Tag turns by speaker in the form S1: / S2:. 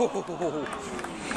S1: ほほほほほ。